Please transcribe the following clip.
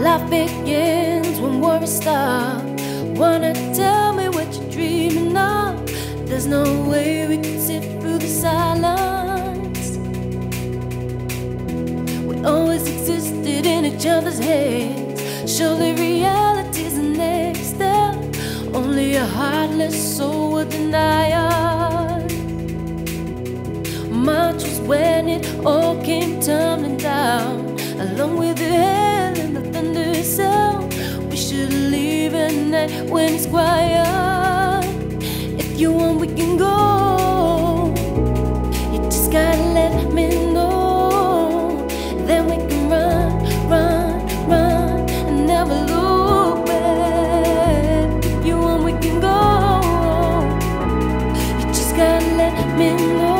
Life begins when worries stop. Wanna tell me what you're dreaming of? There's no way we can sit through the silence. We always existed in each other's heads. Surely reality's the next step. Only a heartless soul would deny us. Much was when it all came tumbling down, along with the when it's quiet. If you want, we can go. You just gotta let me know. Then we can run, run, run, and never look back. If you want, we can go. You just gotta let me know.